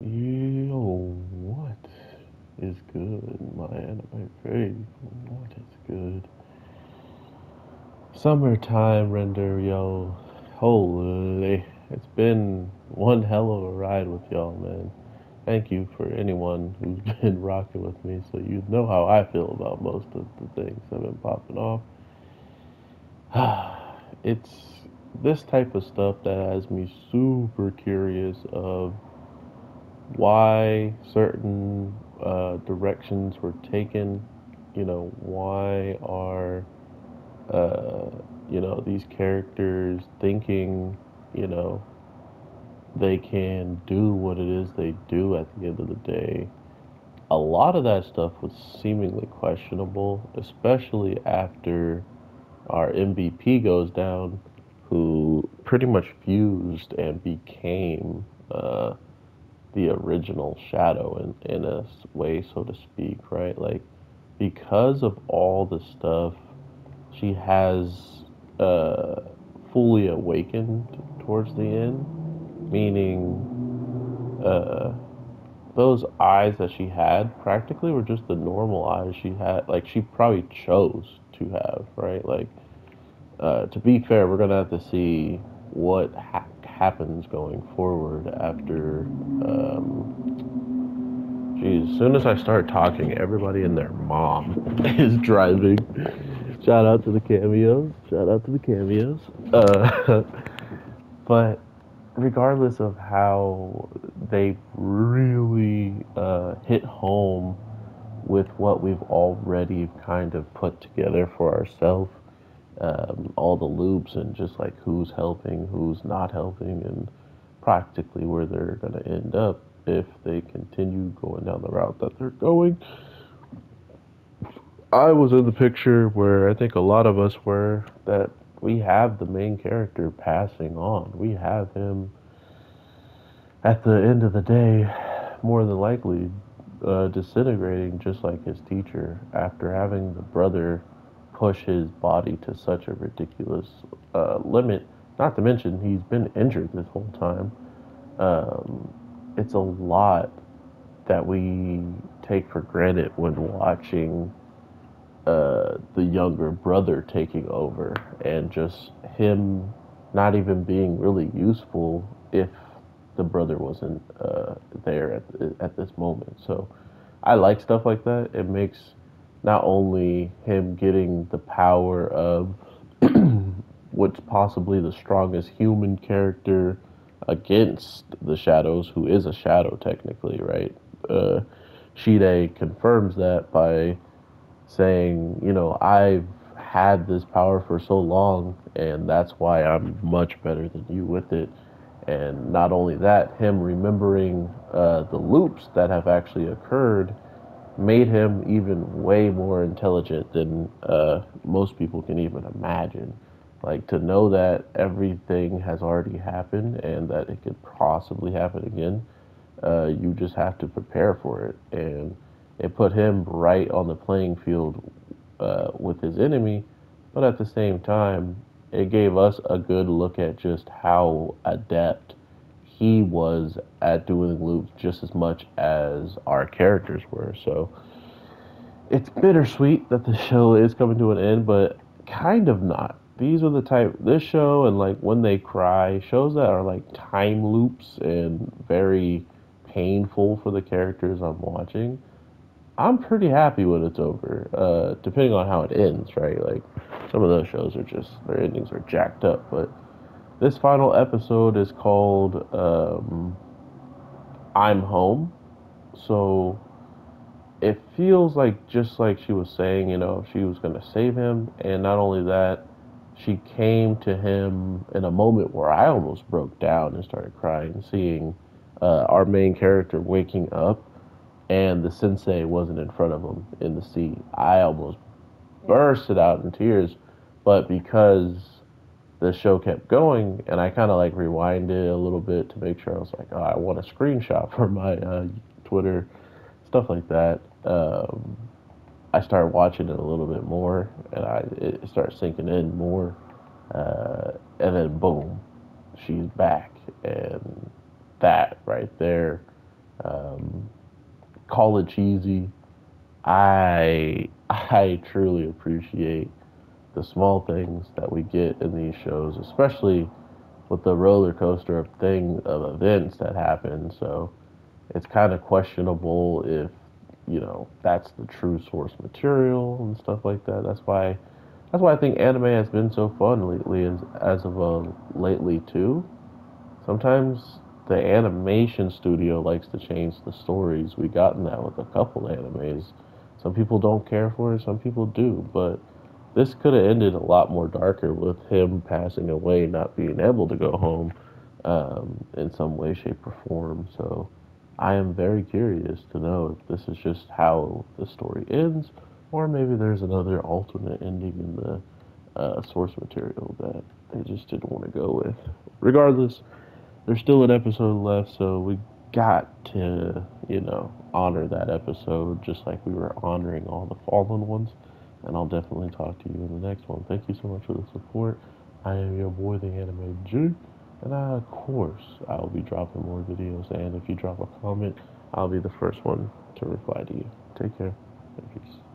Yo, what is good, my anime baby? What is good? Summertime render, yo. Holy, it's been one hell of a ride with y'all, man. Thank you for anyone who's been rocking with me, so you know how I feel about most of the things that have been popping off. it's this type of stuff that has me super curious of why certain uh, directions were taken. You know, why are uh, you know these characters thinking you know they can do what it is they do at the end of the day. A lot of that stuff was seemingly questionable, especially after our MVP goes down, who pretty much fused and became uh, the original shadow in, in a way, so to speak, right? Like, because of all the stuff, she has uh, fully awakened towards the end, meaning uh, those eyes that she had practically were just the normal eyes she had, like, she probably chose to have, right? Like, uh, to be fair, we're going to have to see what ha- happens going forward after. Um, geez, as soon as I start talking, everybody and their mom is driving. Shout out to the cameos. Shout out to the cameos. Uh, but regardless of how they really uh, hit home with what we've already kind of put together for ourselves um, all the loops and just like who's helping, who's not helping, and practically where they're going to end up if they continue going down the route that they're going. I was in the picture where I think a lot of us were that we have the main character passing on. We have him at the end of the day, more than likely, uh, disintegrating just like his teacher after having the brother push his body to such a ridiculous uh, limit. Not to mention, he's been injured this whole time. Um, it's a lot that we take for granted when watching uh, the younger brother taking over and just him not even being really useful if the brother wasn't uh, there at, at this moment. So I like stuff like that. It makes not only him getting the power of what's possibly the strongest human character against the shadows, who is a shadow technically, right? Uh, Shide confirms that by saying, you know, I've had this power for so long, and that's why I'm much better than you with it. And not only that, him remembering uh, the loops that have actually occurred made him even way more intelligent than uh, most people can even imagine. Like to know that everything has already happened and that it could possibly happen again, uh, you just have to prepare for it. And it put him right on the playing field uh, with his enemy, but at the same time, it gave us a good look at just how adept he was at doing loops just as much as our characters were. So it's bittersweet that the show is coming to an end, but kind of not. These are the type this show and like when they cry shows that are like time loops and very painful for the characters I'm watching. I'm pretty happy when it's over, uh, depending on how it ends, right? Like some of those shows are just their endings are jacked up, but this final episode is called um, I'm Home. So it feels like just like she was saying, you know, she was going to save him. And not only that, she came to him in a moment where I almost broke down and started crying, seeing uh, our main character waking up and the sensei wasn't in front of him in the seat. I almost bursted out in tears, but because the show kept going, and I kind of like rewinded a little bit to make sure I was like, oh, I want a screenshot for my uh, Twitter, stuff like that. Um, I started watching it a little bit more, and I it started sinking in more, uh, and then boom, she's back, and that right there call it cheesy. I I truly appreciate the small things that we get in these shows, especially with the roller coaster of thing of events that happen. So it's kind of questionable if you know that's the true source material and stuff like that. That's why that's why I think anime has been so fun lately, as as of uh, lately too. Sometimes the animation studio likes to change the stories. We gotten that with a couple animes. Some people don't care for it, some people do, but this could have ended a lot more darker with him passing away, not being able to go home um, in some way, shape, or form. So I am very curious to know if this is just how the story ends, or maybe there's another alternate ending in the uh, source material that they just didn't want to go with. Regardless, there's still an episode left, so we got to, you know, honor that episode just like we were honoring all the fallen ones and I'll definitely talk to you in the next one. Thank you so much for the support. I am your boy, the Anime G, and I, of course, I'll be dropping more videos. And if you drop a comment, I'll be the first one to reply to you. Take care. Peace.